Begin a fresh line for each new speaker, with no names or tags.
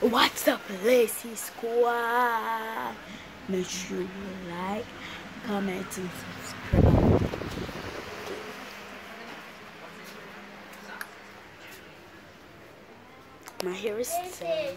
What's up, Lacy Squad? Make sure you like, comment, and subscribe. My hair is done.